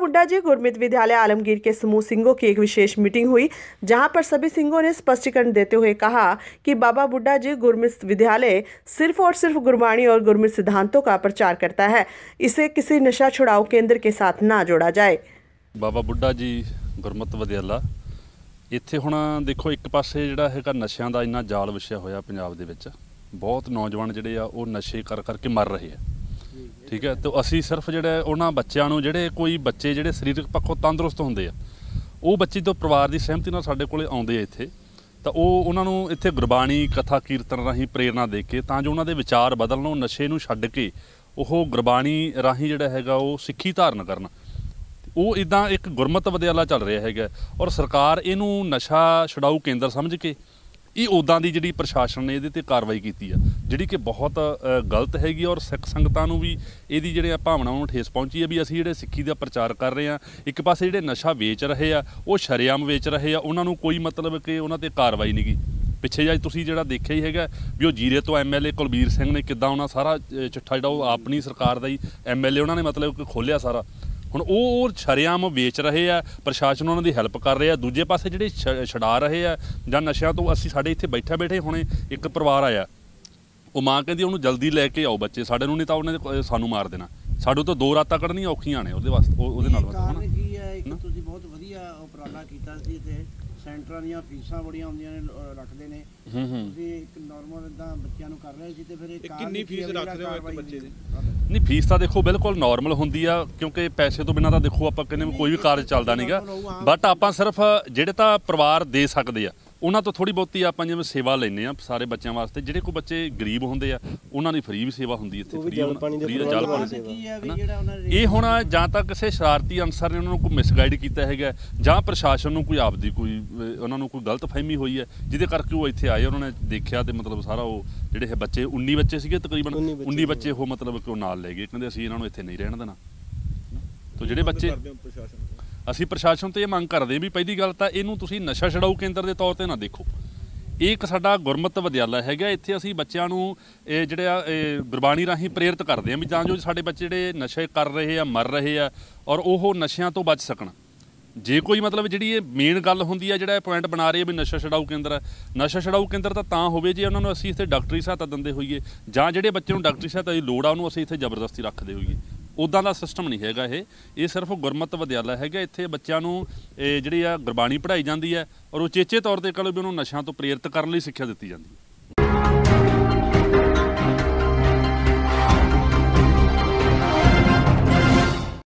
बुड्ढा जी गुरमित विद्यालय आलमगीर के समूह सिंगों की एक विशेष मीटिंग हुई जहां पर सभी सिंगों ने स्पष्टीकरण देते हुए कहा कि बाबा बुड्ढा जी गुरमित विद्यालय सिर्फ और सिर्फ गुरबाणी और गुरमित सिद्धांतों का प्रचार करता है इसे किसी नशा छुड़ाऊ केंद्र के साथ ना जोड़ा जाए ਬਾਬਾ ਬੁੱਢਾ ਜੀ ਗੁਰਮਤ ਵਿਦਿਆਲਾ ਇੱਥੇ ਹੁਣ ਦੇਖੋ ਇੱਕ ਪਾਸੇ ਜਿਹੜਾ ਹੈਗਾ ਨਸ਼ਿਆਂ ਦਾ ਇੰਨਾ ਜਾਲ ਵਿਛਿਆ ਹੋਇਆ ਪੰਜਾਬ ਦੇ ਵਿੱਚ ਬਹੁਤ ਨੌਜਵਾਨ ਜਿਹੜੇ ਆ ਉਹ ਨਸ਼ੇ ਕਰ ਕਰਕੇ ਮਰ ਰਹੇ ਆ ਠੀਕ ਹੈ? ਤੇ ਅਸੀਂ ਸਿਰਫ ਜਿਹੜਾ ਉਹਨਾਂ ਬੱਚਿਆਂ ਨੂੰ, ਜਿਹੜੇ ਕੋਈ ਬੱਚੇ ਜਿਹੜੇ ਸਰੀਰਕ ਪੱਖੋਂ ਤੰਦਰੁਸਤ ਹੁੰਦੇ ਆ, ਉਹ ਬੱਚੇ ਤੋਂ ਪਰਿਵਾਰ ਦੀ ਸਹਿਮਤੀ ਨਾਲ ਸਾਡੇ ਕੋਲੇ ਆਉਂਦੇ ਆ ਇੱਥੇ। ਤਾਂ ਉਹ ਉਹਨਾਂ ਨੂੰ ਇੱਥੇ ਗੁਰਬਾਣੀ, ਕਥਾ, ਕੀਰਤਨ ਰਾਹੀਂ ਪ੍ਰੇਰਣਾ ਦੇ ਕੇ, ਤਾਂ ਜੋ ਉਹਨਾਂ ਦੇ ਵਿਚਾਰ ਬਦਲਣ, ਉਹ ਨਸ਼ੇ ਨੂੰ ਛੱਡ ਕੇ ਉਹ ਗੁਰਬਾਣੀ ਰਾਹੀਂ ਜਿਹੜਾ ਹੈਗਾ ਉਹ ਸਿੱਖੀ ਧਾਰਨ ਕਰਨ। ਉਹ ਇਦਾਂ ਇੱਕ ਗੁਰਮਤ ਵਿਦਿਆਲਾ ਚੱਲ ਰਿਹਾ ਹੈਗਾ ਔਰ ਸਰਕਾਰ ਇਹਨੂੰ ਨਸ਼ਾ ਛਡਾਊ ਕੇਂਦਰ ਸਮਝ ਕੇ ਇਹ ਉਦਾਂ ਦੀ ਜਿਹੜੀ ਪ੍ਰਸ਼ਾਸਨ ਨੇ ਇਹਦੇ ਤੇ ਕਾਰਵਾਈ ਕੀਤੀ ਆ, ਜਿਹੜੀ ਕਿ ਬਹੁਤ ਗਲਤ ਹੈਗੀ ਔਰ ਸਿੱਖ ਸੰਗਤਾਂ ਨੂੰ ਵੀ ਇਹਦੀ ਜਿਹੜੇ ਭਾਵਨਾਵਾਂ ਨੂੰ ਠੇਸ ਪਹੁੰਚੀ ਹੈ ਵੀ ਅਸੀਂ ਜਿਹੜੇ ਸਿੱਖੀ ਦਾ ਪ੍ਰਚਾਰ ਕਰ ਰਹੇ ਆ, ਇੱਕ ਪਾਸੇ ਜਿਹੜੇ ਨਸ਼ਾ ਵੇਚ ਰਹੇ ਆ, ਉਹ ਸ਼ਰੇਆਮ ਵੇਚ ਰਹੇ ਆ, ਉਹਨਾਂ ਨੂੰ ਕੋਈ ਮਤਲਬ ਕਿ ਉਹਨਾਂ ਤੇ ਕਾਰਵਾਈ ਨਹੀਂ ਗੀ। ਪਿੱਛੇ ਜਾ ਤੁਸੀਂ ਜਿਹੜਾ ਦੇਖਿਆ ਹੀ ਹੈਗਾ ਵੀ ਉਹ ਜੀਰੇ ਤੋਂ ਐਮਐਲਏ ਕੁਲਬੀਰ ਸਿੰਘ ਨੇ ਕਿੱਦਾਂ ਉਹਨਾਂ ਸਾਰਾ ਚਿੱਠਾ ਜਿਹੜਾ ਉਹ ਆਪਣੀ ਸਰਕਾਰ ਦਾ ਹੀ ਐਮਐਲਏ ਉਹਨਾਂ ਨੇ ਮਤਲਬ ਕਿ ਖੋਲਿਆ ਸਾਰਾ। ਹੁਣ ਉਹ ਸ਼ਰੇਆਮ ਵੇਚ ਰਹੇ ਆ ਪ੍ਰਸ਼ਾਸਨ ਉਹਨਾਂ ਦੀ ਹੈਲਪ ਕਰ ਰਿਹਾ ਦੂਜੇ ਪਾਸੇ ਜਿਹੜੇ ਛਡਾ ਰਹੇ ਆ ਜਾਂ ਨਸ਼ਿਆਂ ਤੋਂ ਅਸੀਂ ਸਾਡੇ ਇੱਥੇ ਬੈਠਾ ਬੈਠੇ ਹੁਣੇ ਇੱਕ ਪਰਿਵਾਰ ਆਇਆ। ਉਹ ਮਾਂ ਕਹਿੰਦੀ ਉਹਨੂੰ ਜਲਦੀ ਲੈ ਕੇ ਆਓ ਬੱਚੇ ਸਾਡੇ ਨੂੰ ਨਹੀਂ ਤਾਂ ਉਹਨੇ ਸਾਨੂੰ ਮਾਰ ਦੇਣਾ। ਸਾਡੇ ਤੋਂ ਦੋ ਰਾਤਾਂ ਕੱਢਣੀਆਂ ਔਖੀਆਂ ਨੇ ਉਹਦੇ ਵਾਸਤੇ ਉਹ- ਉਹਦੇ ਨਾਲ ਇਹ ਮਤਲਬ ਕਾਰਨ ਹਨਾ ਕੀ ਹੈ? ਇੱਕ ਨਾ? ਤੁਸੀਂ ਬਹੁਤ ਵਧੀਆ ਉਪਰਾਲਾ ਕੀਤਾ ਸੀ ਤੇ ਸੈਂਟਰਾਂ ਦੀਆਂ ਫੀਸਾਂ ਬੜੀਆਂ ਹੁੰਦੀਆਂ ਨੇ ਅਹ ਰੱਖਦੇ ਨੇ। ਹੂੰ ਹੂੰ। ਤੁਸੀਂ ਇੱਕ ਨਾਰਮਲ ਇਦਾਂ ਬੱਚਿਆਂ ਨੂੰ ਕਰ ਰਹੇ ਸੀ ਤੇ ਫਿਰ ਇਹ ਕਿੰਨੀ ਫੀਸ ਰੱਖਦੇ ਹੋ ਇੱਕ ਬੱਚੇ ਦੀ? ਨਹੀਂ ਫੀਸ ਤਾਂ ਦੇਖੋ ਬਿਲਕੁਲ ਨਾਰਮਲ ਹੁੰਦੀ ਆ ਕਿਉਂਕਿ ਪੈਸੇ ਤੋਂ ਬਿਨਾਂ ਤਾਂ ਦੇਖੋ ਆਪਾਂ ਕਹਿੰਦੇ ਵੀ ਕੋਈ ਵੀ ਕਾਰਜ ਚੱਲਦਾ ਨਹੀਂਗਾ ਬਟ ਆਪਾਂ ਸਿਰਫ ਜਿਹੜੇ ਤਾਂ ਪਰਿਵਾਰ ਦੇ ਸਕਦੇ ਆ ਉਹਨਾਂ ਤੋਂ ਥੋੜੀ ਬਹੁਤੀ ਆਪਾਂ ਜਿਵੇਂ ਸੇਵਾ ਲੈਨੇ ਆ ਸਾਰੇ ਬੱਚਿਆਂ ਵਾਸਤੇ ਜਿਹੜੇ ਕੋਈ ਬੱਚੇ ਗਰੀਬ ਹੁੰਦੇ ਆ ਉਹਨਾਂ ਦੀ ਫ੍ਰੀ ਵੀ ਸੇਵਾ ਹੁੰਦੀ ਇੱਥੇ ਫ੍ਰੀ ਪਾਣੀ ਦਾ ਜਲ ਪਾਣੀ। ਕਾਰਨ ਕੀ ਹੈ ਵੀ ਜਿਹੜਾ ਉਹਨਾਂ ਨੇ ਇਹ ਹੁਣ ਜਾਂ ਤਾਂ ਕਿਸੇ ਸ਼ਰਾਰਤੀ ਅਨਸਰ ਨੇ ਉਹਨਾਂ ਨੂੰ ਕੋਈ ਮਿਸਗਾਈਡ ਕੀਤਾ ਹੈਗਾ ਜਾਂ ਪ੍ਰਸ਼ਾਸਨ ਨੂੰ ਕੋਈ ਆਪਦੀ ਕੋਈ ਉਹਨਾਂ ਨੂੰ ਕੋਈ ਗਲਤ ਫਹਿਮੀ ਹੋਈ ਹੈ ਜਿਹਦੇ ਕਰਕੇ ਉਹ ਇੱਥੇ ਆਏ ਉਹਨਾਂ ਨੇ ਦੇਖਿਆ ਤੇ ਮਤਲਬ ਸਾਰਾ ਉਹ ਜਿਹੜੇ ਇਹ ਬੱਚੇ 19 ਬੱਚੇ ਸੀਗੇ ਤਕਰੀਬਨ 19 ਬੱਚੇ ਉਹ ਮਤਲਬ ਕਿ ਉਹ ਨਾਲ ਲੈ ਗਏ ਕਹਿੰਦੇ ਅਸੀਂ ਇਹਨਾਂ ਨੂੰ ਇੱਥੇ ਨਹੀਂ ਰਹਿਣ ਦੇਣਾ। ਤੋ ਜਿਹੜੇ ਬੱਚੇ ਅਸੀਂ ਪ੍ਰਸ਼ਾਸਨ ਤੋਂ ਇਹ ਮੰਗ ਕਰਦੇ ਹਾਂ ਵੀ ਪਹਿਲੀ ਗੱਲ ਤਾਂ ਇਹਨੂੰ ਤੁਸੀਂ ਨਸ਼ਾ ਛਡਾਊ ਕੇਂਦਰ ਦੇ ਤੌਰ ਤੇ ਨਾ ਦੇਖੋ। ਇਹ ਇੱਕ ਸਾਡਾ ਗੁਰਮਤ ਵਿਦਿਆਲਾ ਹੈਗਾ, ਇੱਥੇ ਅਸੀਂ ਬੱਚਿਆਂ ਨੂੰ, ਇਹ ਜਿਹੜੇ ਆ, ਇਹ ਗੁਰਬਾਣੀ ਰਾਹੀਂ ਪ੍ਰੇਰਿਤ ਕਰਦੇ ਹਾਂ ਵੀ ਤਾਂ ਜੋ ਸਾਡੇ ਬੱਚੇ ਜਿਹੜੇ ਨਸ਼ੇ ਕਰ ਰਹੇ ਆ, ਮਰ ਰਹੇ ਆ, ਔਰ ਉਹ ਨਸ਼ਿਆਂ ਤੋਂ ਬਚ ਸਕਣ। ਜੇ ਕੋਈ ਮਤਲਬ ਜਿਹੜੀ ਇਹ ਮੇਨ ਗੱਲ ਹੁੰਦੀ ਆ, ਜਿਹੜਾ ਪੁਆਇੰਟ ਬਣਾ ਰਹੇ ਆ ਵੀ ਨਸ਼ਾ ਛਡਾਊ ਕੇਂਦਰ ਹੈ ਨਸ਼ਾ ਛਡਾਊ ਕੇਂਦਰ ਤਾਂ ਤਾਂ ਹੋਵੇ ਜੇ ਉਹਨਾਂ ਨੂੰ ਅਸੀਂ ਇੱਥੇ ਡਾਕਟਰੀ ਸਹਾਇਤਾ ਦਿੰਦੇ ਹੋਈਏ, ਜਾਂ ਜਿਹੜੇ ਬੱਚੇ ਨੂੰ ਡਾਕਟਰੀ ਸਹਾਇਤਾ ਦੀ ਲੋੜ ਆ, ਉਹਨੂੰ ਅਸੀਂ ਇੱਥੇ ਜ਼ਬਰਦਸਤੀ ਰੱਖਦੇ ਹੋਈਏ। ਉਦਾਂ ਦਾ ਸਿਸਟਮ ਨਹੀਂ ਹੈਗਾ ਇਹ। ਇਹ ਸਿਰਫ ਗੁਰਮਤ ਵਿਦਿਆਲਾ ਹੈਗਾ। ਇੱਥੇ ਬੱਚਿਆਂ ਨੂੰ ਇਹ ਜਿਹੜੀ ਆ ਗੁਰਬਾਣੀ ਪੜ੍ਹਾਈ ਜਾਂਦੀ ਹੈ ਔਰ ਉਚੇਚੇ ਤੌਰ ਤੇ ਕਹੋ ਵੀ ਉਹਨੂੰ ਨਸ਼ਿਆਂ ਤੋਂ ਪ੍ਰੇਰਿਤ ਕਰਨ ਲਈ ਸਿੱਖਿਆ ਦਿੱਤੀ ਜਾਂਦੀ ਹੈ।